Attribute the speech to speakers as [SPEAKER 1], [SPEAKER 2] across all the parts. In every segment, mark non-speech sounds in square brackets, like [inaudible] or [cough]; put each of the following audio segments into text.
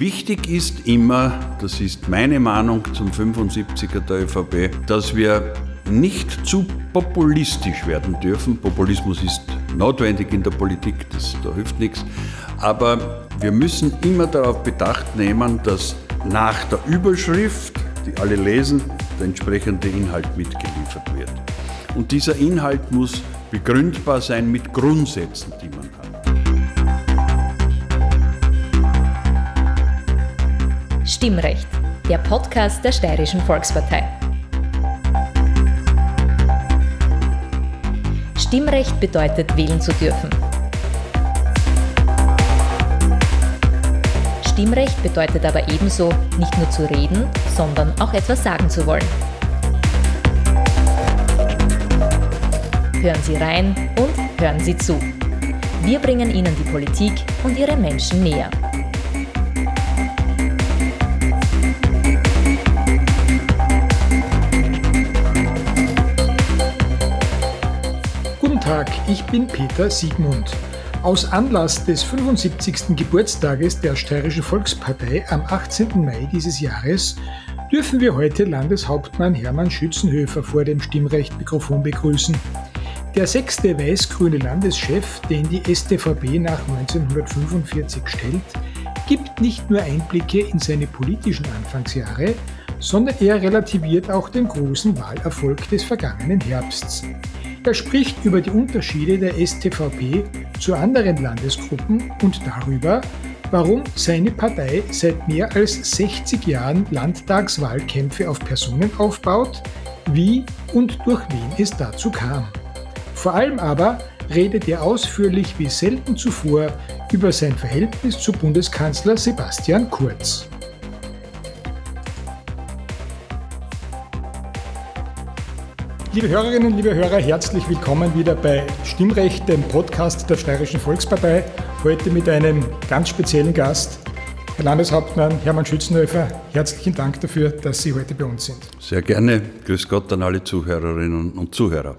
[SPEAKER 1] Wichtig ist immer, das ist meine Meinung zum 75er der ÖVP, dass wir nicht zu populistisch werden dürfen. Populismus ist notwendig in der Politik, das, da hilft nichts. Aber wir müssen immer darauf bedacht nehmen, dass nach der Überschrift, die alle lesen, der entsprechende Inhalt mitgeliefert wird. Und dieser Inhalt muss begründbar sein mit Grundsätzen, die man hat.
[SPEAKER 2] Stimmrecht, der Podcast der Steirischen Volkspartei. Stimmrecht bedeutet, wählen zu dürfen. Stimmrecht bedeutet aber ebenso, nicht nur zu reden, sondern auch etwas sagen zu wollen. Hören Sie rein und hören Sie zu. Wir bringen Ihnen die Politik und ihre Menschen näher.
[SPEAKER 3] Tag, ich bin Peter Siegmund. Aus Anlass des 75. Geburtstages der Steirischen Volkspartei am 18. Mai dieses Jahres dürfen wir heute Landeshauptmann Hermann Schützenhöfer vor dem Stimmrecht-Mikrofon begrüßen. Der sechste weiß-grüne Landeschef, den die STVP nach 1945 stellt, gibt nicht nur Einblicke in seine politischen Anfangsjahre, sondern er relativiert auch den großen Wahlerfolg des vergangenen Herbsts. Er spricht über die Unterschiede der STVP zu anderen Landesgruppen und darüber, warum seine Partei seit mehr als 60 Jahren Landtagswahlkämpfe auf Personen aufbaut, wie und durch wen es dazu kam. Vor allem aber redet er ausführlich wie selten zuvor über sein Verhältnis zu Bundeskanzler Sebastian Kurz. Liebe Hörerinnen, liebe Hörer, herzlich willkommen wieder bei Stimmrecht, dem Podcast der Steirischen Volkspartei. Heute mit einem ganz speziellen Gast, Herr Landeshauptmann Hermann Schützenhöfer. Herzlichen Dank dafür, dass Sie heute bei uns sind.
[SPEAKER 1] Sehr gerne. Grüß Gott an alle Zuhörerinnen und Zuhörer.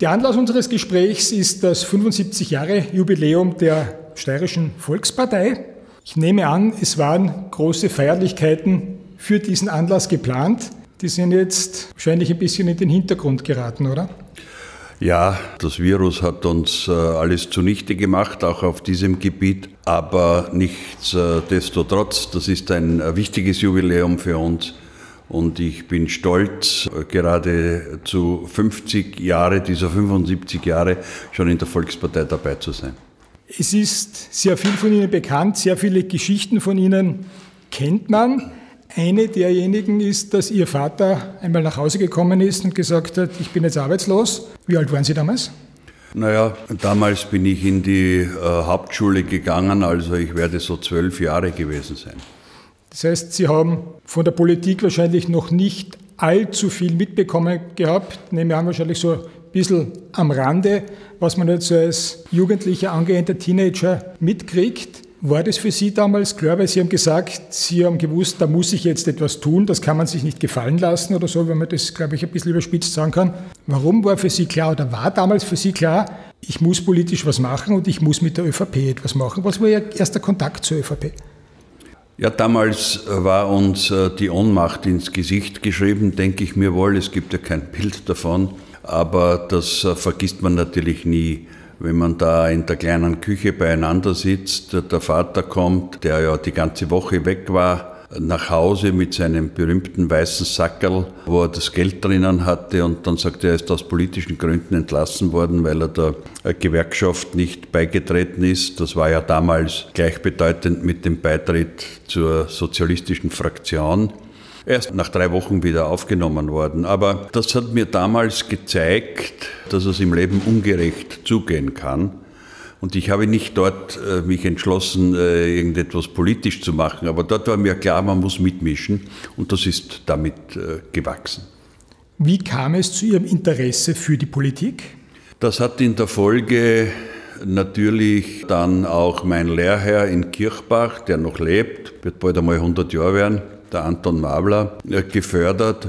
[SPEAKER 3] Der Anlass unseres Gesprächs ist das 75 Jahre Jubiläum der Steirischen Volkspartei. Ich nehme an, es waren große Feierlichkeiten für diesen Anlass geplant die sind jetzt wahrscheinlich ein bisschen in den Hintergrund geraten, oder?
[SPEAKER 1] Ja, das Virus hat uns äh, alles zunichte gemacht, auch auf diesem Gebiet. Aber nichtsdestotrotz, das ist ein wichtiges Jubiläum für uns. Und ich bin stolz, äh, gerade zu 50 Jahre, dieser 75 Jahre schon in der Volkspartei dabei zu sein.
[SPEAKER 3] Es ist sehr viel von Ihnen bekannt, sehr viele Geschichten von Ihnen kennt man. Eine derjenigen ist, dass Ihr Vater einmal nach Hause gekommen ist und gesagt hat, ich bin jetzt arbeitslos. Wie alt waren Sie damals?
[SPEAKER 1] Naja, damals bin ich in die äh, Hauptschule gegangen, also ich werde so zwölf Jahre gewesen sein.
[SPEAKER 3] Das heißt, Sie haben von der Politik wahrscheinlich noch nicht allzu viel mitbekommen gehabt, nehme an, wahrscheinlich so ein bisschen am Rande, was man jetzt so als jugendlicher, angehender Teenager mitkriegt. War das für Sie damals klar, weil Sie haben gesagt, Sie haben gewusst, da muss ich jetzt etwas tun, das kann man sich nicht gefallen lassen oder so, wenn man das, glaube ich, ein bisschen überspitzt sagen kann. Warum war für Sie klar oder war damals für Sie klar, ich muss politisch was machen und ich muss mit der ÖVP etwas machen? Was war Ihr erster Kontakt zur ÖVP?
[SPEAKER 1] Ja, damals war uns äh, die Ohnmacht ins Gesicht geschrieben, denke ich mir wohl. Es gibt ja kein Bild davon, aber das äh, vergisst man natürlich nie wenn man da in der kleinen Küche beieinander sitzt, der Vater kommt, der ja die ganze Woche weg war, nach Hause mit seinem berühmten weißen Sackerl, wo er das Geld drinnen hatte und dann sagt er, er ist aus politischen Gründen entlassen worden, weil er der Gewerkschaft nicht beigetreten ist. Das war ja damals gleichbedeutend mit dem Beitritt zur sozialistischen Fraktion erst nach drei Wochen wieder aufgenommen worden. Aber das hat mir damals gezeigt, dass es im Leben ungerecht zugehen kann. Und ich habe nicht dort äh, mich entschlossen, äh, irgendetwas politisch zu machen, aber dort war mir klar, man muss mitmischen und das ist damit äh, gewachsen.
[SPEAKER 3] Wie kam es zu Ihrem Interesse für die Politik?
[SPEAKER 1] Das hat in der Folge natürlich dann auch mein Lehrherr in Kirchbach, der noch lebt, wird bald einmal 100 Jahre werden, der Anton Mabler, äh, gefördert,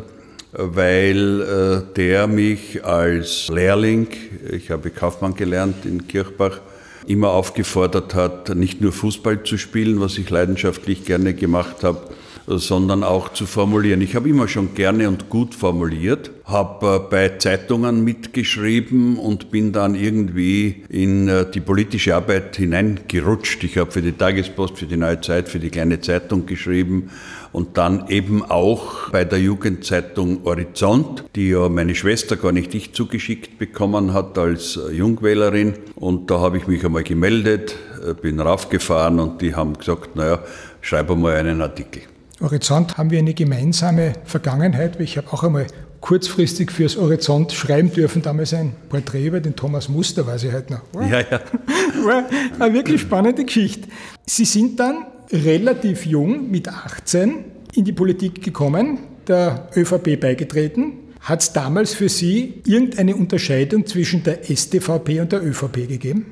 [SPEAKER 1] weil äh, der mich als Lehrling, ich habe Kaufmann gelernt in Kirchbach, immer aufgefordert hat, nicht nur Fußball zu spielen, was ich leidenschaftlich gerne gemacht habe, sondern auch zu formulieren. Ich habe immer schon gerne und gut formuliert, habe äh, bei Zeitungen mitgeschrieben und bin dann irgendwie in die politische Arbeit hineingerutscht. Ich habe für die Tagespost, für die Neue Zeit, für die kleine Zeitung geschrieben und dann eben auch bei der Jugendzeitung Horizont, die ja meine Schwester gar nicht ich zugeschickt bekommen hat als äh, Jungwählerin. Und da habe ich mich einmal gemeldet, bin raufgefahren und die haben gesagt, naja, schreib einmal einen Artikel.
[SPEAKER 3] Horizont haben wir eine gemeinsame Vergangenheit. Ich habe auch einmal kurzfristig fürs Horizont schreiben dürfen, damals ein Porträt über den Thomas Muster, weiß ich heute noch. War, ja, ja. [laughs] War eine wirklich spannende Geschichte. Sie sind dann relativ jung, mit 18, in die Politik gekommen, der ÖVP beigetreten. Hat es damals für Sie irgendeine Unterscheidung zwischen der SDVP und der ÖVP gegeben?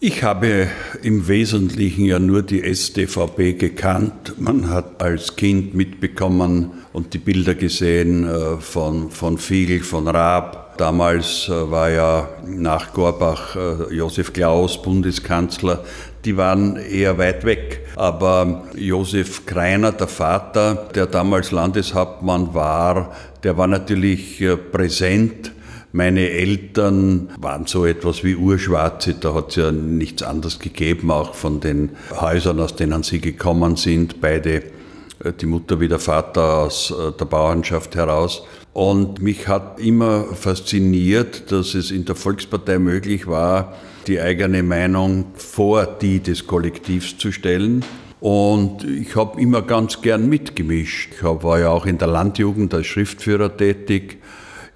[SPEAKER 1] Ich habe im Wesentlichen ja nur die SDVP gekannt. Man hat als Kind mitbekommen und die Bilder gesehen äh, von, von Fiegel, von Raab. Damals äh, war ja nach Gorbach äh, Josef Klaus Bundeskanzler. Die waren eher weit weg. Aber Josef Kreiner, der Vater, der damals Landeshauptmann war, der war natürlich präsent meine Eltern waren so etwas wie Urschwarze, da hat es ja nichts anderes gegeben, auch von den Häusern, aus denen sie gekommen sind, beide, äh, die Mutter wie der Vater aus äh, der Bauernschaft heraus. Und mich hat immer fasziniert, dass es in der Volkspartei möglich war, die eigene Meinung vor die des Kollektivs zu stellen. Und ich habe immer ganz gern mitgemischt. Ich war ja auch in der Landjugend als Schriftführer tätig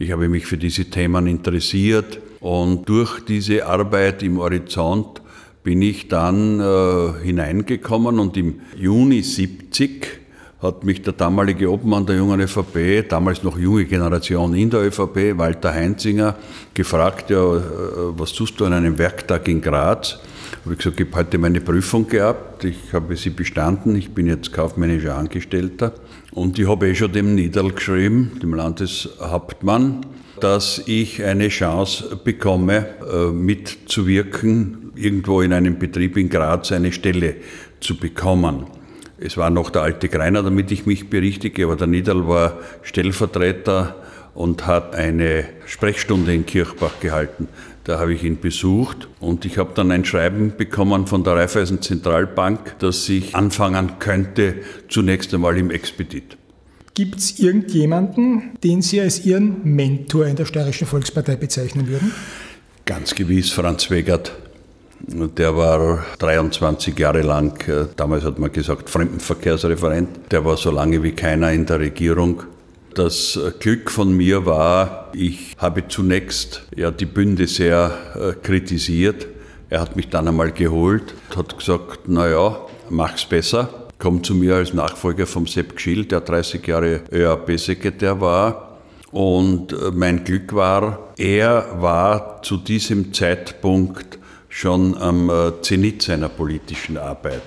[SPEAKER 1] ich habe mich für diese Themen interessiert und durch diese Arbeit im Horizont bin ich dann äh, hineingekommen und im Juni 70 hat mich der damalige Obmann der jungen ÖVP, damals noch junge Generation in der ÖVP, Walter Heinzinger, gefragt, ja, äh, was tust du an einem Werktag in Graz? Habe ich gesagt, ich habe heute meine Prüfung gehabt, ich habe sie bestanden, ich bin jetzt kaufmännischer Angestellter. Und ich habe eh schon dem Niederl geschrieben, dem Landeshauptmann, dass ich eine Chance bekomme, äh, mitzuwirken, irgendwo in einem Betrieb in Graz eine Stelle zu bekommen. Es war noch der alte Greiner, damit ich mich berichtige, aber der Niederl war Stellvertreter und hat eine Sprechstunde in Kirchbach gehalten. Da habe ich ihn besucht und ich habe dann ein Schreiben bekommen von der Raiffeisen Zentralbank, dass ich anfangen könnte, zunächst einmal im Expedit.
[SPEAKER 3] Gibt es irgendjemanden, den Sie als Ihren Mentor in der Steirischen Volkspartei bezeichnen würden?
[SPEAKER 1] Ganz gewiss Franz Wegert. Der war 23 Jahre lang, äh, damals hat man gesagt, Fremdenverkehrsreferent. Der war so lange wie keiner in der Regierung das Glück von mir war, ich habe zunächst ja, die Bünde sehr äh, kritisiert. Er hat mich dann einmal geholt, hat gesagt, naja, mach's besser. Komm zu mir als Nachfolger vom Sepp Geschill, der 30 Jahre ÖAP-Sekretär war. Und äh, mein Glück war, er war zu diesem Zeitpunkt schon am äh, Zenit seiner politischen Arbeit.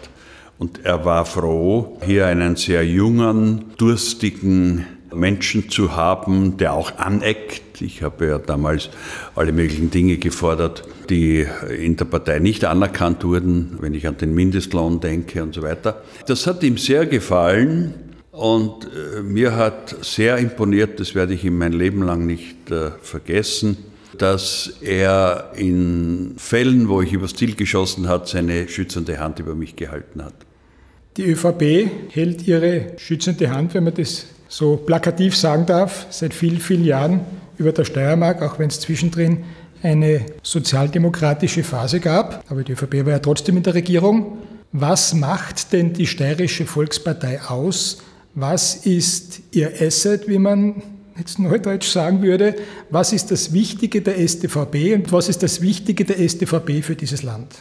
[SPEAKER 1] Und er war froh, hier einen sehr jungen, durstigen Menschen zu haben, der auch aneckt. Ich habe ja damals alle möglichen Dinge gefordert, die in der Partei nicht anerkannt wurden, wenn ich an den Mindestlohn denke und so weiter. Das hat ihm sehr gefallen und äh, mir hat sehr imponiert, das werde ich ihm mein Leben lang nicht äh, vergessen, dass er in Fällen, wo ich übers Ziel geschossen hat, seine schützende Hand über mich gehalten hat.
[SPEAKER 3] Die ÖVP hält ihre schützende Hand, wenn man das so plakativ sagen darf, seit vielen, vielen Jahren über der Steiermark, auch wenn es zwischendrin eine sozialdemokratische Phase gab. Aber die ÖVP war ja trotzdem in der Regierung. Was macht denn die Steirische Volkspartei aus? Was ist ihr Asset, wie man jetzt neudeutsch sagen würde? Was ist das Wichtige der SDVP und was ist das Wichtige der SDVP für dieses Land?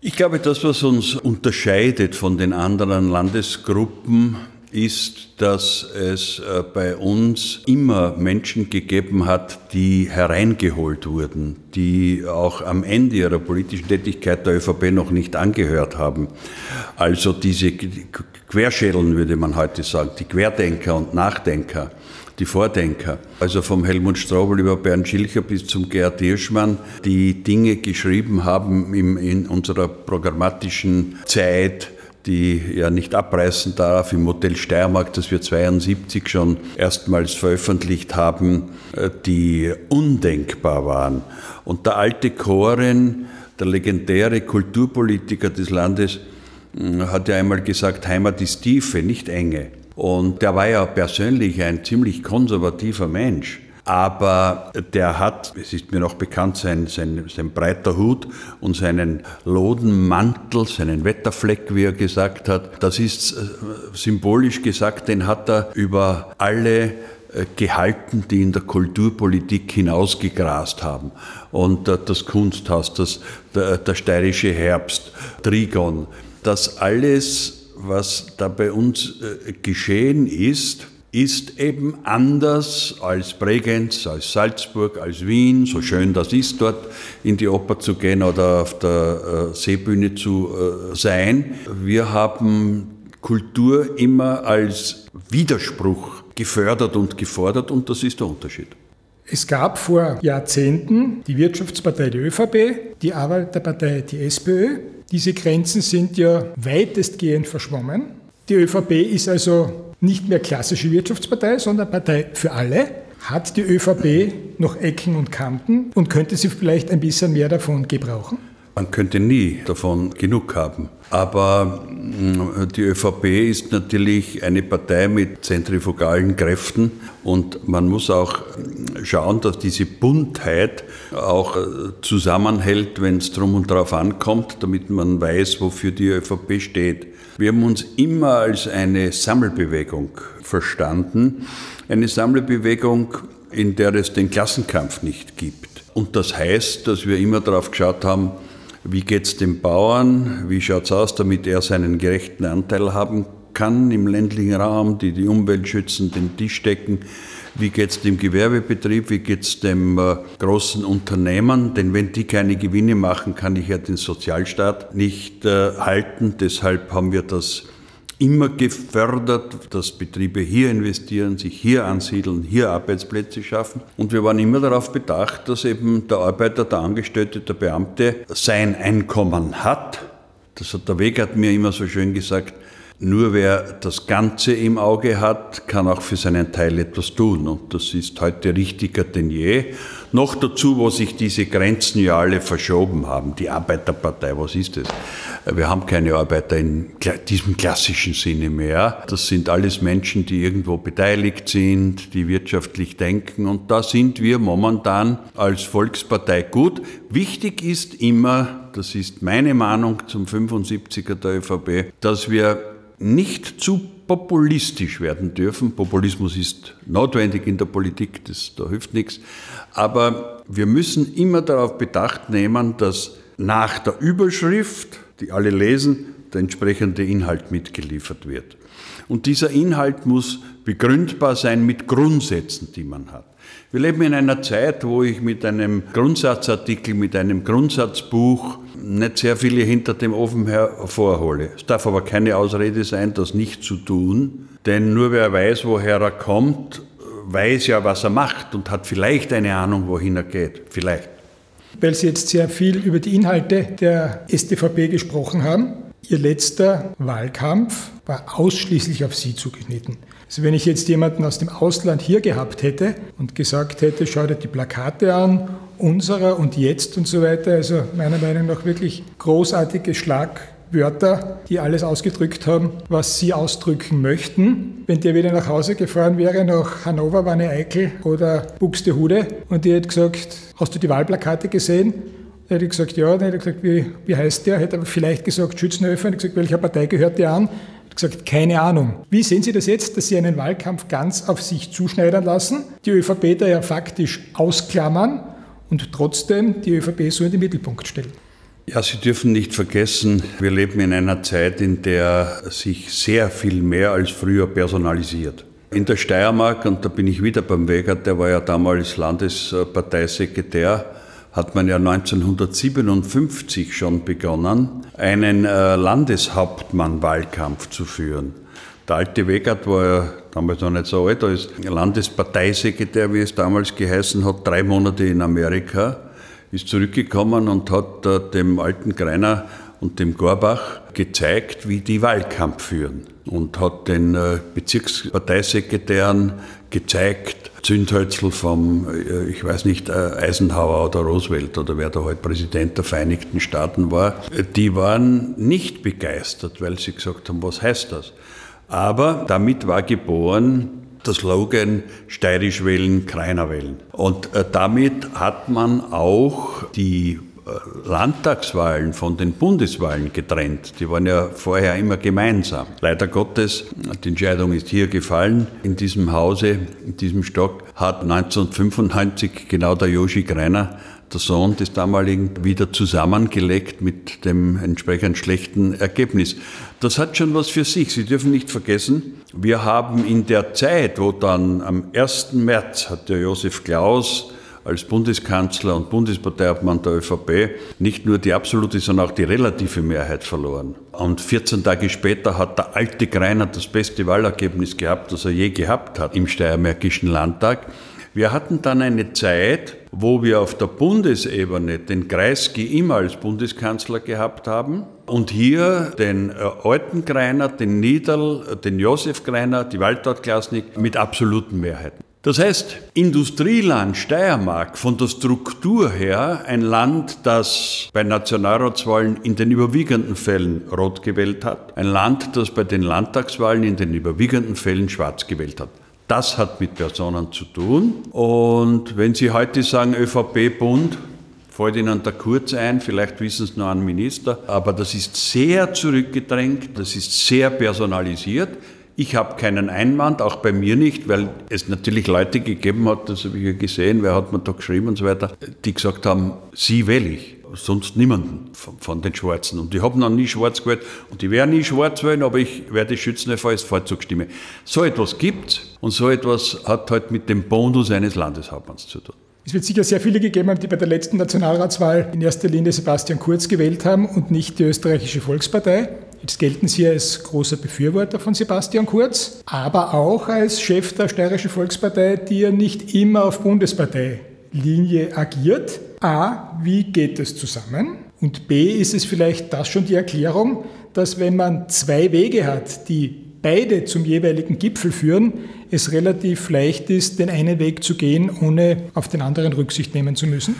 [SPEAKER 1] Ich glaube, das, was uns unterscheidet von den anderen Landesgruppen, ist, dass es äh, bei uns immer Menschen gegeben hat, die hereingeholt wurden, die auch am Ende ihrer politischen Tätigkeit der ÖVP noch nicht angehört haben. Also diese Querschädeln, würde man heute sagen, die Querdenker und Nachdenker, die Vordenker. Also vom Helmut Strobel über Bernd Schilcher bis zum Gerhard Hirschmann, die Dinge geschrieben haben in unserer programmatischen Zeit, die ja nicht abreißen darf, im Modell Steiermark, das wir 72 schon erstmals veröffentlicht haben, äh, die undenkbar waren. Und der alte Koren, der legendäre Kulturpolitiker des Landes, äh, hat ja einmal gesagt, Heimat ist Tiefe, nicht Enge. Und der war ja persönlich ein ziemlich konservativer Mensch. Aber der hat, es ist mir noch bekannt, sein, sein, sein breiter Hut und seinen Lodenmantel, seinen Wetterfleck, wie er gesagt hat, das ist äh, symbolisch gesagt, den hat er über alle äh, gehalten, die in der Kulturpolitik hinausgegrast haben. Und äh, das Kunsthaus, das, der, der steirische Herbst, Trigon, das alles, was da bei uns geschehen ist, ist eben anders als Bregenz, als Salzburg, als Wien, so schön das ist, dort in die Oper zu gehen oder auf der äh, Seebühne zu äh, sein. Wir haben Kultur immer als Widerspruch gefördert und gefordert und das ist der Unterschied.
[SPEAKER 3] Es gab vor Jahrzehnten die Wirtschaftspartei die ÖVP, die Arbeiterpartei die SPÖ. Diese Grenzen sind ja weitestgehend verschwommen. Die ÖVP ist also nicht mehr klassische Wirtschaftspartei, sondern Partei für alle. Hat die ÖVP noch Ecken und Kanten und könnte sie vielleicht ein bisschen mehr davon gebrauchen?
[SPEAKER 1] Man könnte nie davon genug haben. Aber mm, die ÖVP ist natürlich eine Partei mit zentrifugalen Kräften und man muss auch schauen, dass diese Buntheit auch äh, zusammenhält, wenn es drum und drauf ankommt, damit man weiß, wofür die ÖVP steht. Wir haben uns immer als eine Sammelbewegung verstanden, eine Sammelbewegung, in der es den Klassenkampf nicht gibt. Und das heißt, dass wir immer darauf geschaut haben, wie geht es dem Bauern? Wie schaut es aus, damit er seinen gerechten Anteil haben kann im ländlichen Raum, die die Umwelt schützen, den Tisch decken? Wie geht es dem Gewerbebetrieb? Wie geht es dem äh, großen Unternehmen? Denn wenn die keine Gewinne machen, kann ich ja den Sozialstaat nicht äh, halten. Deshalb haben wir das immer gefördert, dass Betriebe hier investieren, sich hier ansiedeln, hier Arbeitsplätze schaffen. Und wir waren immer darauf bedacht, dass eben der Arbeiter, der Angestellte, der Beamte sein Einkommen hat. Das hat der Wegert mir immer so schön gesagt. Nur wer das Ganze im Auge hat, kann auch für seinen Teil etwas tun. Und das ist heute richtiger denn je. Noch dazu, wo sich diese Grenzen ja alle verschoben haben. Die Arbeiterpartei, was ist das? Wir haben keine Arbeiter in diesem klassischen Sinne mehr. Das sind alles Menschen, die irgendwo beteiligt sind, die wirtschaftlich denken. Und da sind wir momentan als Volkspartei gut. Wichtig ist immer, das ist meine Meinung zum 75er der ÖVP, dass wir nicht zu populistisch werden dürfen. Populismus ist notwendig in der Politik, das, da hilft nichts. Aber wir müssen immer darauf bedacht nehmen, dass nach der Überschrift, die alle lesen, der entsprechende Inhalt mitgeliefert wird. Und dieser Inhalt muss begründbar sein mit Grundsätzen, die man hat. Wir leben in einer Zeit, wo ich mit einem Grundsatzartikel, mit einem Grundsatzbuch nicht sehr viele hinter dem Ofen hervorhole. Es darf aber keine Ausrede sein, das nicht zu tun, denn nur wer weiß, woher er kommt, weiß ja, was er macht und hat vielleicht eine Ahnung, wohin er geht. Vielleicht.
[SPEAKER 3] Weil Sie jetzt sehr viel über die Inhalte der SDVP gesprochen haben. Ihr letzter Wahlkampf war ausschließlich auf Sie zugeschnitten. Also wenn ich jetzt jemanden aus dem Ausland hier gehabt hätte und gesagt hätte, schau dir die Plakate an, unserer und jetzt und so weiter, also meiner Meinung nach wirklich großartige Schlagwörter, die alles ausgedrückt haben, was sie ausdrücken möchten. Wenn der wieder nach Hause gefahren wäre, nach Hannover, Wanne Eickel oder Buxtehude und die hätte gesagt, hast du die Wahlplakate gesehen? Er hätte gesagt, ja. Dann hätte er gesagt, wie, wie heißt der? Hätte aber vielleicht gesagt, Schützenhöfer. Er hätte gesagt, welcher Partei gehört der an? Hat gesagt, keine Ahnung. Wie sehen Sie das jetzt, dass Sie einen Wahlkampf ganz auf sich zuschneidern lassen, die ÖVP da ja faktisch ausklammern und trotzdem die ÖVP so in den Mittelpunkt stellen?
[SPEAKER 1] Ja, Sie dürfen nicht vergessen, wir leben in einer Zeit, in der sich sehr viel mehr als früher personalisiert. In der Steiermark, und da bin ich wieder beim Wegert, der war ja damals Landesparteisekretär, hat man ja 1957 schon begonnen, einen äh, Landeshauptmann-Wahlkampf zu führen. Der alte Wegert war ja damals noch nicht so alt, als Landesparteisekretär, wie es damals geheißen hat, drei Monate in Amerika, ist zurückgekommen und hat dem alten Greiner und dem Gorbach gezeigt, wie die Wahlkampf führen und hat den äh, Bezirksparteisekretären gezeigt, Zündhölzl vom, äh, ich weiß nicht, äh, Eisenhower oder Roosevelt oder wer da halt Präsident der Vereinigten Staaten war, die waren nicht begeistert, weil sie gesagt haben, was heißt das? Aber damit war geboren der Slogan Steirisch wählen, Kreiner wählen. Und damit hat man auch die Landtagswahlen von den Bundeswahlen getrennt. Die waren ja vorher immer gemeinsam. Leider Gottes, die Entscheidung ist hier gefallen. In diesem Hause, in diesem Stock, hat 1995 genau der Joshi Greiner der Sohn des damaligen wieder zusammengelegt mit dem entsprechend schlechten Ergebnis. Das hat schon was für sich. Sie dürfen nicht vergessen, wir haben in der Zeit, wo dann am 1. März hat der Josef Klaus als Bundeskanzler und Bundesparteiobmann der ÖVP nicht nur die absolute, sondern auch die relative Mehrheit verloren. Und 14 Tage später hat der alte Greiner das beste Wahlergebnis gehabt, das er je gehabt hat im Steiermärkischen Landtag. Wir hatten dann eine Zeit, wo wir auf der Bundesebene den Kreisky immer als Bundeskanzler gehabt haben und hier den äh, alten Greiner, den Niederl, den Josef Greiner, die Waldort-Klasnik mit absoluten Mehrheiten. Das heißt, Industrieland Steiermark von der Struktur her ein Land, das bei Nationalratswahlen in den überwiegenden Fällen rot gewählt hat, ein Land, das bei den Landtagswahlen in den überwiegenden Fällen schwarz gewählt hat. Das hat mit Personen zu tun. Und wenn Sie heute sagen ÖVP-Bund, fällt Ihnen der Kurz ein, vielleicht wissen es nur ein Minister, aber das ist sehr zurückgedrängt, das ist sehr personalisiert. Ich habe keinen Einwand, auch bei mir nicht, weil es natürlich Leute gegeben hat, das habe ich ja gesehen, wer hat mir da geschrieben und so weiter, die gesagt haben, sie wähle ich, sonst niemanden von, von den Schwarzen. Und ich habe noch nie schwarz gewählt und ich werde nie schwarz wählen, aber ich werde schützen, falls Vorzugsstimme. So etwas gibt und so etwas hat halt mit dem Bonus eines Landeshauptmanns zu tun.
[SPEAKER 3] Es wird sicher sehr viele gegeben haben, die bei der letzten Nationalratswahl in erster Linie Sebastian Kurz gewählt haben und nicht die österreichische Volkspartei. Jetzt gelten Sie als großer Befürworter von Sebastian Kurz, aber auch als Chef der Steirischen Volkspartei, die ja nicht immer auf Bundesparteilinie agiert. A, wie geht es zusammen? Und B, ist es vielleicht das schon die Erklärung, dass wenn man zwei Wege hat, die beide zum jeweiligen Gipfel führen, es relativ leicht ist, den einen Weg zu gehen, ohne auf den anderen Rücksicht nehmen zu müssen?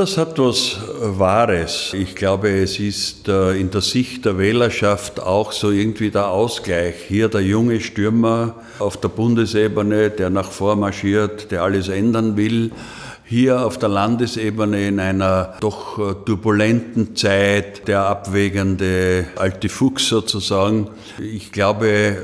[SPEAKER 1] Das hat was Wahres. Ich glaube, es ist äh, in der Sicht der Wählerschaft auch so irgendwie der Ausgleich. Hier der junge Stürmer auf der Bundesebene, der nach vormarschiert, der alles ändern will. Hier auf der Landesebene in einer doch äh, turbulenten Zeit der abwägende alte Fuchs sozusagen. Ich glaube,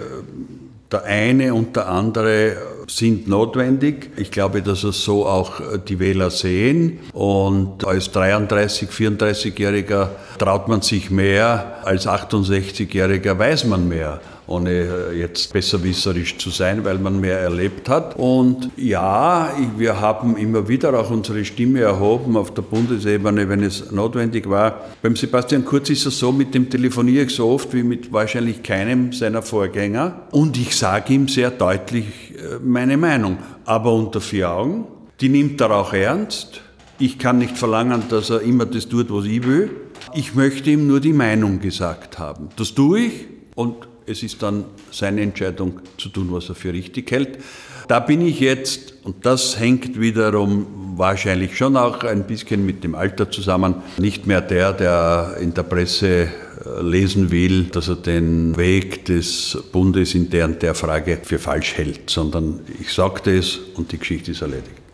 [SPEAKER 1] der eine und der andere sind notwendig. Ich glaube, dass es so auch äh, die Wähler sehen. Und als 33, 34-Jähriger traut man sich mehr, als 68-Jähriger weiß man mehr ohne äh, jetzt besserwisserisch zu sein, weil man mehr erlebt hat. Und ja, wir haben immer wieder auch unsere Stimme erhoben auf der Bundesebene, wenn es notwendig war. Beim Sebastian Kurz ist es so, mit dem telefoniere ich so oft wie mit wahrscheinlich keinem seiner Vorgänger. Und ich sage ihm sehr deutlich äh, meine Meinung, aber unter vier Augen. Die nimmt er auch ernst. Ich kann nicht verlangen, dass er immer das tut, was ich will. Ich möchte ihm nur die Meinung gesagt haben. Das tue ich und es ist dann seine Entscheidung zu tun, was er für richtig hält. Da bin ich jetzt, und das hängt wiederum wahrscheinlich schon auch ein bisschen mit dem Alter zusammen, nicht mehr der, der in der Presse äh, lesen will, dass er den Weg des Bundes in der und der Frage für falsch hält, sondern ich sagte es und die Geschichte ist erledigt.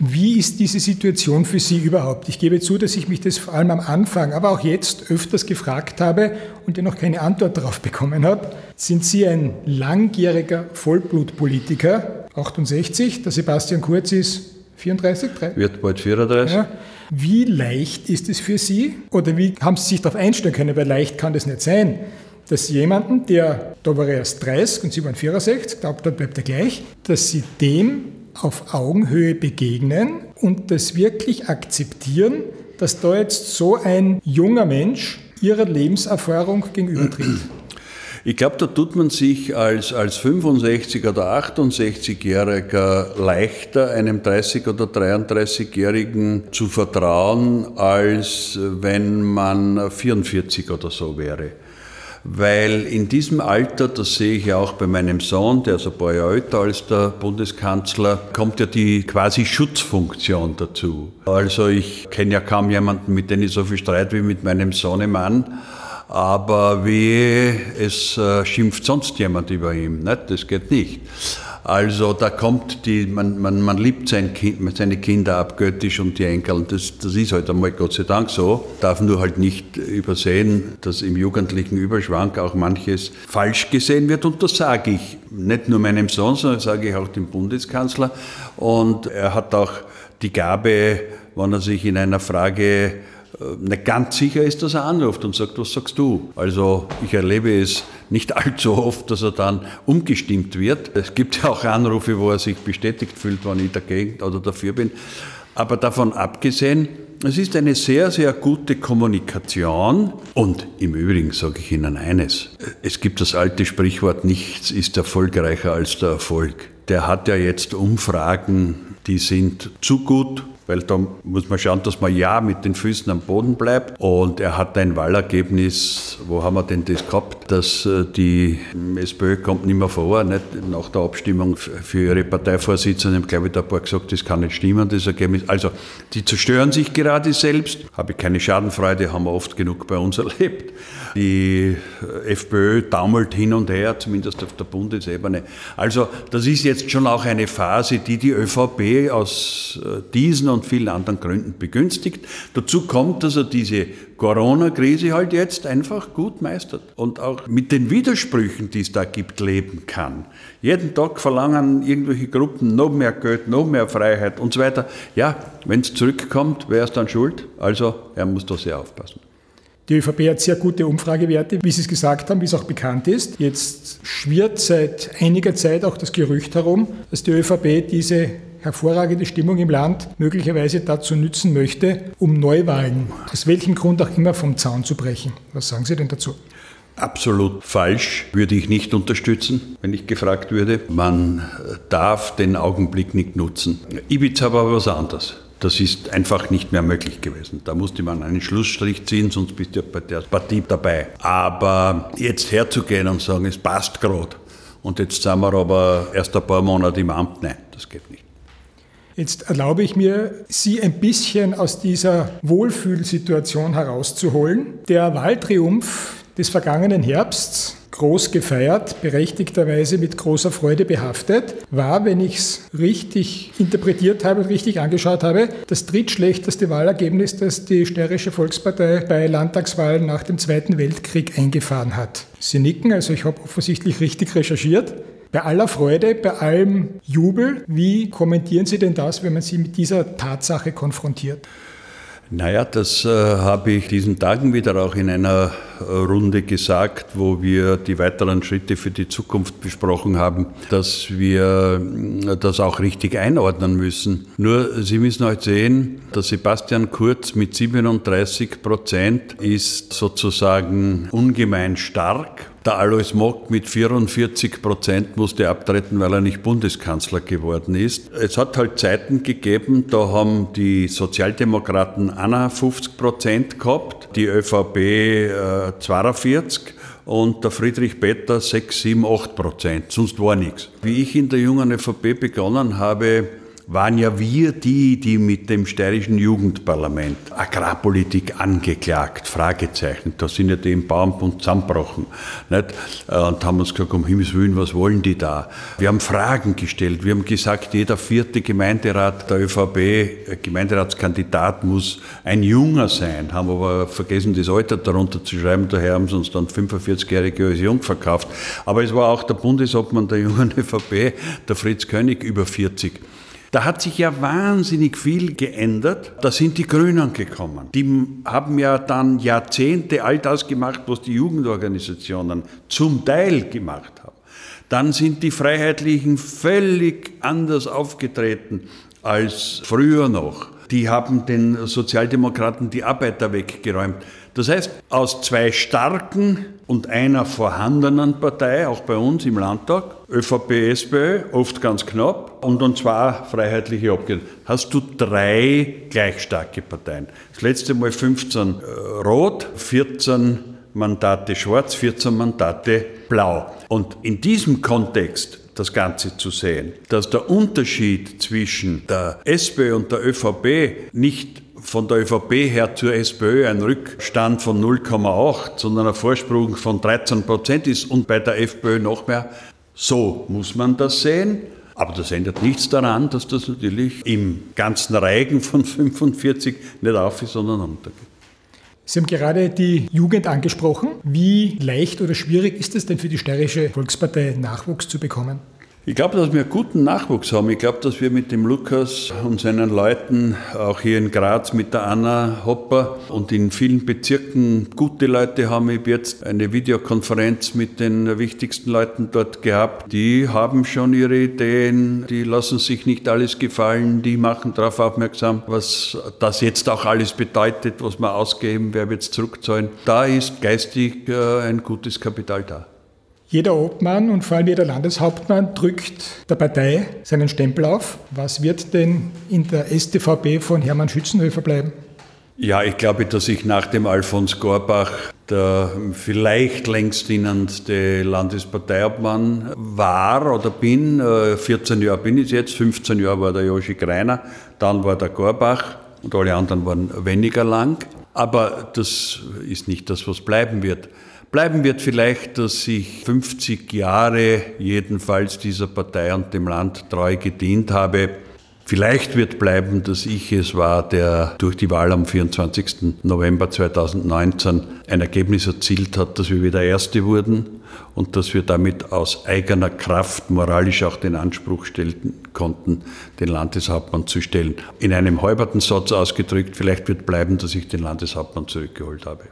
[SPEAKER 3] Wie ist diese Situation für Sie überhaupt? Ich gebe zu, dass ich mich das vor allem am Anfang, aber auch jetzt öfters gefragt habe und ja noch keine Antwort darauf bekommen habe. Sind Sie ein langjähriger Vollblutpolitiker, 68, der Sebastian Kurz ist 34? 3?
[SPEAKER 1] Wird bald 34. Ja.
[SPEAKER 3] Wie leicht ist es für Sie oder wie haben Sie sich darauf einstellen können, weil leicht kann das nicht sein, dass jemanden, der, da war er erst 30 und Sie waren 64, glaubt, dort bleibt er gleich, dass Sie dem auf Augenhöhe begegnen und das wirklich akzeptieren, dass da jetzt so ein junger Mensch ihrer Lebenserfahrung gegenübertritt?
[SPEAKER 1] Ich glaube, da tut man sich als, als 65- oder 68-Jähriger leichter, einem 30- oder 33-Jährigen zu vertrauen, als wenn man 44 oder so wäre. Weil in diesem Alter, das sehe ich ja auch bei meinem Sohn, der ist ein paar Jahre älter als der Bundeskanzler, kommt ja die quasi Schutzfunktion dazu. Also ich kenne ja kaum jemanden, mit dem ich so viel Streit wie mit meinem Sohnemann aber wie es äh, schimpft sonst jemand über ihn. Nicht? Das geht nicht. Also da kommt die, man, man, man liebt sein kind, seine Kinder abgöttisch und die Enkel. Und das, das ist halt einmal Gott sei Dank so. Darf nur halt nicht übersehen, dass im jugendlichen Überschwank auch manches falsch gesehen wird. Und das sage ich nicht nur meinem Sohn, sondern sage ich auch dem Bundeskanzler. Und er hat auch die Gabe, wenn er sich in einer Frage äh, nicht ganz sicher ist, dass er anruft und sagt, was sagst du? Also ich erlebe es nicht [laughs] allzu oft, dass er dann umgestimmt wird. Es gibt ja auch Anrufe, wo er sich bestätigt fühlt, wenn ich dagegen oder dafür bin. Aber davon abgesehen, es ist eine sehr, sehr gute Kommunikation. Und im Übrigen sage ich Ihnen eines. Es gibt das alte Sprichwort, nichts ist erfolgreicher als der Erfolg. Der hat ja jetzt Umfragen, die sind zu gut, weil da muss man schauen, dass man ja mit den Füßen am Boden bleibt. Und er hat ein Wahlergebnis, wo haben wir denn das gehabt, dass äh, die SPÖ kommt nicht mehr vor, nicht? nach der Abstimmung für ihre Parteivorsitzenden, glaube ich, ein paar gesagt, das kann nicht stimmen, das Ergebnis. Also, die zerstören sich gerade selbst, habe ich keine Schadenfreude, haben wir oft genug bei uns [laughs] erlebt. Die äh, FPÖ taumelt hin und her, zumindest auf der Bundesebene. Also, das ist jetzt schon auch eine Phase, die die ÖVP aus äh, diesen und vielen anderen Gründen begünstigt. Dazu kommt, dass er diese Corona-Krise halt jetzt einfach gut meistert und auch mit den Widersprüchen, die es da gibt, leben kann. Jeden Tag verlangen irgendwelche Gruppen noch mehr Geld, noch mehr Freiheit und so weiter. Ja, wenn es zurückkommt, wer ist dann schuld? Also er muss da sehr aufpassen.
[SPEAKER 3] Die ÖVP hat sehr gute Umfragewerte, wie Sie es gesagt haben, wie es auch bekannt ist. Jetzt schwirrt seit einiger Zeit auch das Gerücht herum, dass die ÖVP diese hervorragende Stimmung im Land möglicherweise dazu nützen möchte, um Neuwahlen, aus welchem Grund auch immer, vom Zaun zu brechen. Was sagen Sie denn dazu?
[SPEAKER 1] Absolut falsch, würde ich nicht unterstützen, wenn ich gefragt würde. Man darf den Augenblick nicht nutzen. Ibiza war was anderes. Das ist einfach nicht mehr möglich gewesen. Da musste man einen Schlussstrich ziehen, sonst bist du bei der Partie dabei. Aber jetzt herzugehen und sagen, es passt gerade und jetzt sind wir aber erst ein paar Monate im Amt, nein, das geht nicht.
[SPEAKER 3] Jetzt erlaube ich mir, Sie ein bisschen aus dieser Wohlfühlsituation herauszuholen. Der Wahltriumph des vergangenen Herbsts, groß gefeiert, berechtigterweise mit großer Freude behaftet, war, wenn ich es richtig interpretiert habe und richtig angeschaut habe, das drittschlechteste Wahlergebnis, das die Steirische Volkspartei bei Landtagswahlen nach dem Zweiten Weltkrieg eingefahren hat. Sie nicken, also ich habe offensichtlich richtig recherchiert. Bei aller Freude, bei allem Jubel, wie kommentieren Sie denn das, wenn man Sie mit dieser Tatsache konfrontiert?
[SPEAKER 1] Naja, das äh, habe ich diesen Tagen wieder auch in einer äh, Runde gesagt, wo wir die weiteren Schritte für die Zukunft besprochen haben, dass wir äh, das auch richtig einordnen müssen. Nur, Sie müssen heute sehen, der Sebastian Kurz mit 37 Prozent ist sozusagen ungemein stark der Alois Mock mit 44 Prozent musste abtreten, weil er nicht Bundeskanzler geworden ist. Es hat halt Zeiten gegeben, da haben die Sozialdemokraten Anna 50 Prozent gehabt, die ÖVP äh, 42 und der Friedrich Peter 6, 7, 8 Prozent. Sonst war nichts. Wie ich in der jungen ÖVP begonnen habe, waren ja wir die, die mit dem steirischen Jugendparlament Agrarpolitik angeklagt, Fragezeichen. Da sind ja die im Bauernbund zusammengebrochen. Nicht? Und haben uns gesagt, um Himmels Willen, was wollen die da? Wir haben Fragen gestellt. Wir haben gesagt, jeder vierte Gemeinderat der ÖVP, äh, Gemeinderatskandidat muss ein Junger sein. Haben aber vergessen, das Alter darunter zu schreiben. Daher haben sie uns dann 45-Jährige als jung verkauft. Aber es war auch der Bundesobmann der jungen [laughs] ÖVP, der Fritz König, über 40. Da hat sich ja wahnsinnig viel geändert. Da sind die Grünen gekommen. Die haben ja dann Jahrzehnte all das gemacht, was die Jugendorganisationen zum Teil gemacht haben. Dann sind die Freiheitlichen völlig anders aufgetreten als früher noch. Die haben den Sozialdemokraten die Arbeiter weggeräumt. Das heißt, aus zwei starken und einer vorhandenen Partei, auch bei uns im Landtag, ÖVP, SPÖ, oft ganz knapp, und dann zwei freiheitliche Abgeordnete, hast du drei gleich starke Parteien. Das letzte Mal 15 äh, Rot, 14 Mandate Schwarz, 14 Mandate Blau. Und in diesem Kontext das Ganze zu sehen, dass der Unterschied zwischen der SPÖ und der ÖVP nicht von der ÖVP her zur SPÖ ein Rückstand von 0,8, sondern ein Vorsprung von 13 Prozent ist und bei der FPÖ noch mehr. So muss man das sehen. Aber das ändert nichts daran, dass das natürlich im ganzen Reigen von 45 nicht auf ist, sondern runtergeht.
[SPEAKER 3] Sie haben gerade die Jugend angesprochen. Wie leicht oder schwierig ist es denn für die Steirische Volkspartei, Nachwuchs zu bekommen?
[SPEAKER 1] Ich glaube, dass wir guten Nachwuchs haben. Ich glaube, dass wir mit dem Lukas und seinen Leuten, auch hier in Graz mit der Anna Hopper und in vielen Bezirken gute Leute haben. Ich habe jetzt eine Videokonferenz mit den wichtigsten Leuten dort gehabt. Die haben schon ihre Ideen, die lassen sich nicht alles gefallen, die machen darauf aufmerksam, was das jetzt auch alles bedeutet, was wir ausgeben, wer wird es zurückzahlen. Da ist geistig äh, ein gutes Kapital da.
[SPEAKER 3] Jeder Obmann und vor allem jeder Landeshauptmann drückt der Partei seinen Stempel auf. Was wird denn in der StVP von Hermann Schützenhöfer bleiben?
[SPEAKER 1] Ja, ich glaube, dass ich nach dem Alfons Gorbach der vielleicht längst dienendste Landesparteiobmann war oder bin. 14 äh, Jahre bin ich jetzt, 15 Jahre war der Joshi Greiner, dann war der Gorbach und alle anderen waren weniger lang. Aber das ist nicht das, was bleiben wird. Bleiben wird vielleicht, dass ich 50 Jahre jedenfalls dieser Partei und dem Land treu gedient habe. Vielleicht wird bleiben, dass ich es war, der durch die Wahl am 24. November 2019 ein Ergebnis erzielt hat, dass wir wieder Erste wurden und dass wir damit aus eigener Kraft moralisch auch den Anspruch stellen konnten, den Landeshauptmann zu stellen. In einem halberten Satz ausgedrückt, vielleicht wird bleiben, dass ich den Landeshauptmann zurückgeholt habe.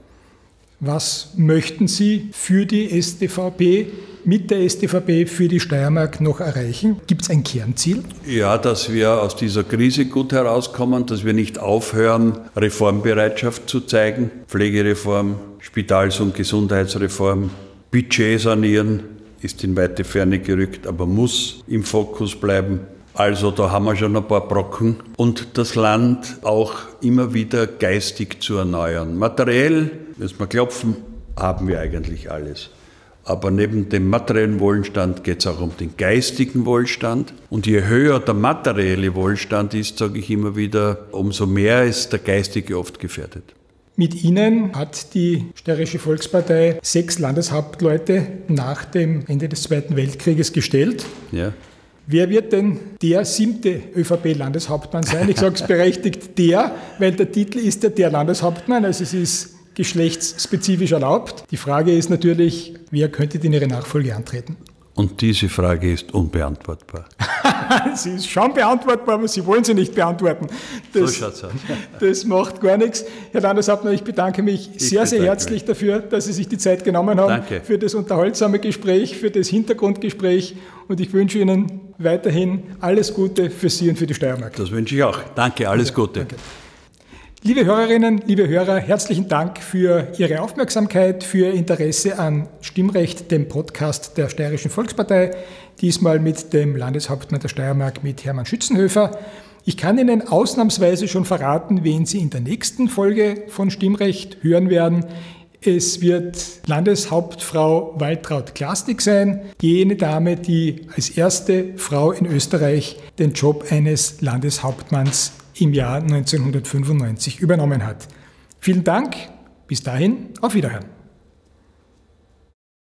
[SPEAKER 3] Was möchten Sie für die SDVP, mit der SDVP für die Steiermark noch erreichen? Gibt es ein Kernziel?
[SPEAKER 1] Ja, dass wir aus dieser Krise gut herauskommen, dass wir nicht aufhören, Reformbereitschaft zu zeigen. Pflegereform, Spitals- und Gesundheitsreform, Budget sanieren ist in weite Ferne gerückt, aber muss im Fokus bleiben. Also da haben wir schon ein paar Brocken und das Land auch immer wieder geistig zu erneuern. Materiell, müssen wir klopfen, haben wir eigentlich alles. Aber neben dem materiellen Wohlstand geht es auch um den geistigen Wohlstand. Und je höher der materielle Wohlstand ist, sage ich immer wieder, umso mehr ist der geistige oft gefährdet.
[SPEAKER 3] Mit Ihnen hat die Steirische Volkspartei sechs Landeshauptleute nach dem Ende des Zweiten Weltkrieges gestellt. Ja. Wer wird denn der siebte ÖVP-Landeshauptmann sein? Ich sage es berechtigt der, weil der Titel ist ja der Landeshauptmann, also es ist geschlechtsspezifisch erlaubt. Die Frage ist natürlich, wer könnte denn Ihre Nachfolge antreten?
[SPEAKER 1] Und diese Frage ist unbeantwortbar. [laughs]
[SPEAKER 3] sie ist schon beantwortbar, aber Sie wollen sie nicht beantworten. Das, so schaut's aus. [laughs] das macht gar nichts. Herr Landeshauptmann, ich bedanke mich ich sehr, sehr herzlich mich. dafür, dass Sie sich die Zeit genommen haben Danke. für das unterhaltsame Gespräch, für das Hintergrundgespräch und ich wünsche Ihnen weiterhin alles Gute für Sie und für die Steiermark.
[SPEAKER 1] Das wünsche ich auch. Danke, alles Gute. Danke.
[SPEAKER 3] Liebe Hörerinnen, liebe Hörer, herzlichen Dank für Ihre Aufmerksamkeit, für Ihr Interesse an Stimmrecht, dem Podcast der Steirischen Volkspartei, diesmal mit dem Landeshauptmann der Steiermark, mit Hermann Schützenhöfer. Ich kann Ihnen ausnahmsweise schon verraten, wen Sie in der nächsten Folge von Stimmrecht hören werden. Es wird Landeshauptfrau Waltraud Klastik sein, jene Dame, die als erste Frau in Österreich den Job eines Landeshauptmanns im Jahr 1995 übernommen hat. Vielen Dank, bis dahin, auf Wiederhören.